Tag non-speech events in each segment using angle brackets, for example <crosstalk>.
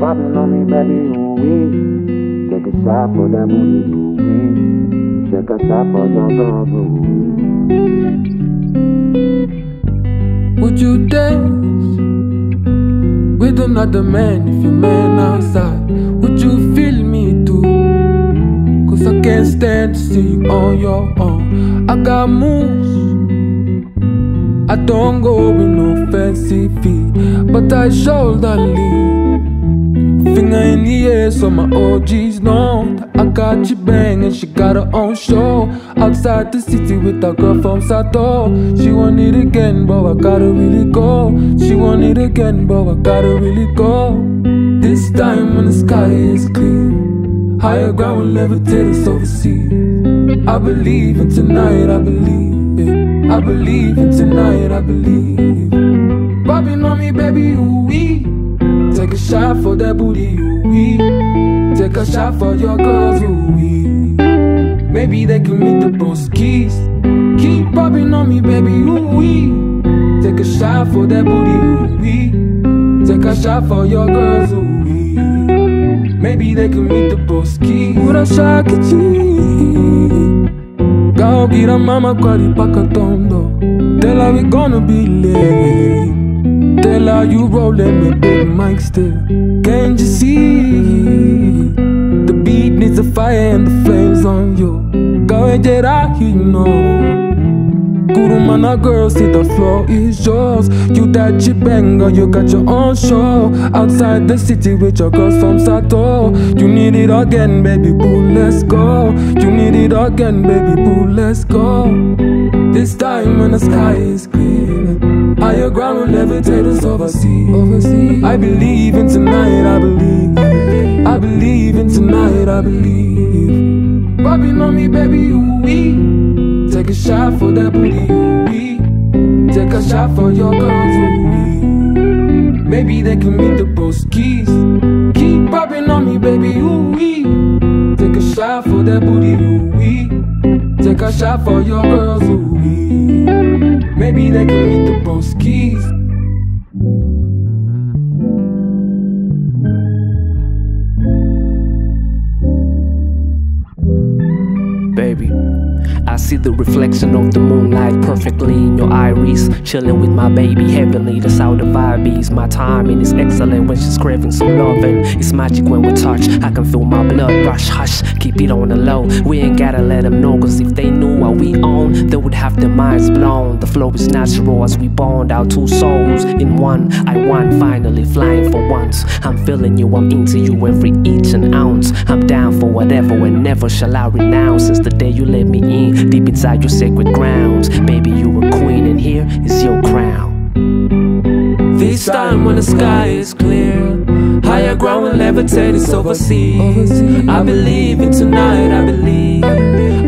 Popping on me, baby, ooh. Take a shot for that booty, ooh wee. Take a shot for your girl, ooh. Would you dance with another man if your man outside? Would you feel me too? Cause I can't stand to see you on your own. I got moves. I don't go with no fancy feet, but I shoulder lean. Finger in the air so my OGs know I got you banging. She got her own show outside the city with a girl from Sato. She want it again, but I gotta really go. She want it again, but I gotta really go. This time when the sky is clear, higher ground will levitate us overseas. I believe in tonight, I believe it. I believe in tonight, I believe. Popping on me, baby, ooh wee. Take a shot for that booty, ooh wee. Take a shot for your girls, ooh wee. Maybe they can meet the broskies. Keep popping on me, baby, ooh wee. Take a shot for that booty, ooh wee. Take a shot for your girls, ooh wee. Maybe they can meet the broskies. Ura shakiti. Go get a mama kwari pakatondo. Tell her we gonna be late. Tell her you rollin' with Mike still. Can't you see? The beat needs a fire and the flames on you. Get out, you know. Kurumana girl, see the floor is yours. You that chip banger, you got your own show. Outside the city with your girls from Sato. You need it again, baby boo, let's go. You need it again, baby boo, let's go. This time when the sky is clear. Higher ground will levitate us overseas. overseas. I believe in tonight, I believe. I believe in tonight, I believe. Popping on me, baby, ooh wee. Take a shot for that booty, ooh wee. Take a shot for your girls, ooh wee. Maybe they can meet the broskies. Keep popping on me, baby, ooh wee. Take a shot for that booty, ooh wee. Take a shot for your girls, ooh wee. Maybe they can meet the broskies. baby. See the reflection of the moonlight perfectly in your iris. Chilling with my baby heavenly, that's how the vibe is. My timing is excellent when she's craving some loving. It's magic when we touch, I can feel my blood rush. Hush, keep it on the low. We ain't gotta let them know, cause if they knew what we own, they would have their minds blown. The flow is natural as we bond our two souls in one. I want finally flying for once. I'm feeling you, I'm into you every inch and ounce. I'm down for whatever, and never shall I renounce. Since the day you let me in, deep inside your sacred grounds. Baby, you a queen, and here is your crown. This time when the sky is clear, higher ground will levitate us overseas. I believe in tonight, I believe.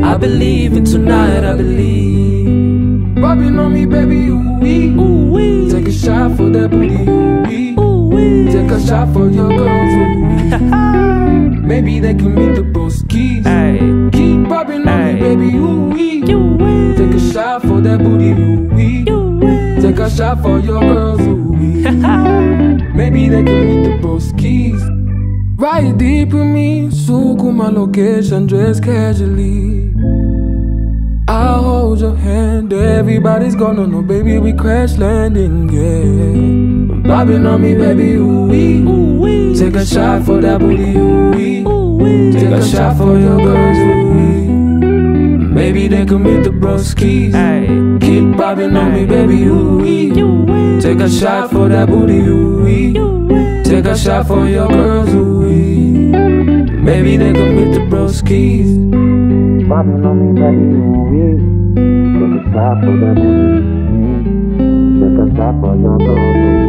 I believe in tonight, I believe. Popping on me, baby, ooh wee. Ooh wee. Take a shot for that booty, ooh wee. Ooh wee. Take a shot for your girls, ooh wee. <laughs> Maybe they can meet the broskies. Hey. Shot for your girls, ooh wee. <laughs> Maybe they can meet the broskies. Ride deep with me, so suku my location, dress casually. I'll hold your hand, everybody's gonna know, baby, we crash landing, yeah. Bobbing on me, baby, ooh wee. Take a shot for that booty, ooh wee. Take a shot for your girls, ooh wee. Maybe they can meet the broskies. Hey. Keep bobbing on me, baby, ooh wee. Take a shot for that booty, ooh wee. Take a shot for your girls, ooh wee. Maybe they can meet the broskies. Bobbing on me, baby, ooh wee. Take a shot for that booty, ooh wee. Take a shot for your girl, ooh wee.